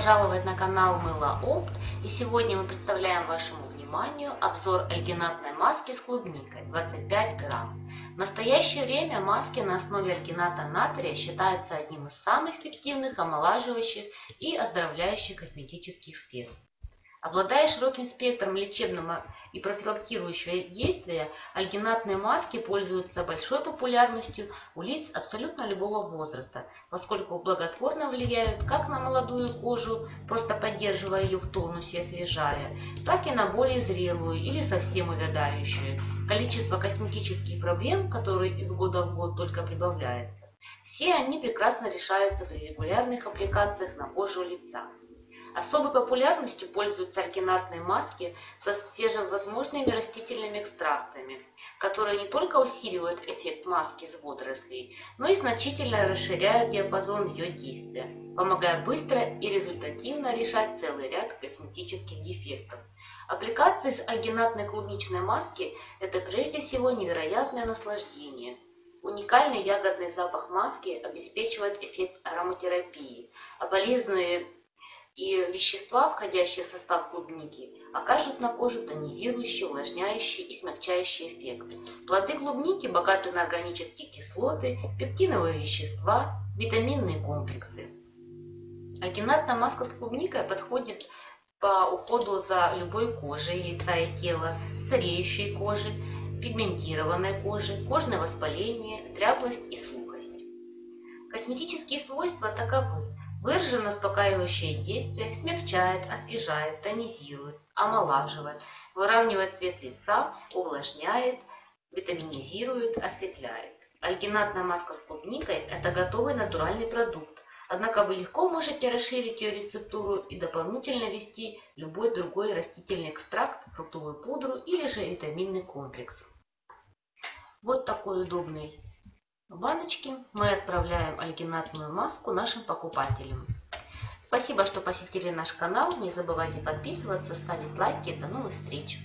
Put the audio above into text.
пожаловать на канал Мыло Опт. И сегодня мы представляем вашему вниманию обзор альгинатной маски с клубникой 25 грамм. В настоящее время маски на основе альгината натрия считаются одним из самых эффективных омолаживающих и оздоровляющих косметических средств. Обладая широким спектром лечебного и профилактирующего действия, альгинатные маски пользуются большой популярностью у лиц абсолютно любого возраста, поскольку благотворно влияют как на молодую кожу, просто поддерживая ее в тонусе и освежая, так и на более зрелую или совсем увядающую. Количество косметических проблем, которые из года в год только прибавляется, все они прекрасно решаются при регулярных аппликациях на кожу лица. Особой популярностью пользуются альгинатные маски со свежевозможными растительными экстрактами, которые не только усиливают эффект маски с водорослей, но и значительно расширяют диапазон ее действия, помогая быстро и результативно решать целый ряд косметических дефектов. Аппликации с альгинатной клубничной маски – это прежде всего невероятное наслаждение. Уникальный ягодный запах маски обеспечивает эффект ароматерапии, а полезные и вещества, входящие в состав клубники, окажут на кожу тонизирующий, увлажняющий и смягчающий эффект. Плоды клубники богаты на органические кислоты, пептиновые вещества, витаминные комплексы. Альгинатная маска с клубникой подходит по уходу за любой кожей лица и тела, стареющей кожи, пигментированной кожи, кожное воспаление, дряблость и сухость. Косметические свойства таковы. Выражено успокаивающее действие смягчает, освежает, тонизирует, омолаживает, выравнивает цвет лица, увлажняет, витаминизирует, осветляет. Альгинатная маска с клубникой – это готовый натуральный продукт, однако вы легко можете расширить ее рецептуру и дополнительно ввести любой другой растительный экстракт, фруктовую пудру или же витаминный комплекс. Вот такой удобный в баночке мы отправляем альгинатную маску нашим покупателям. Спасибо, что посетили наш канал. Не забывайте подписываться, ставить лайки. До новых встреч!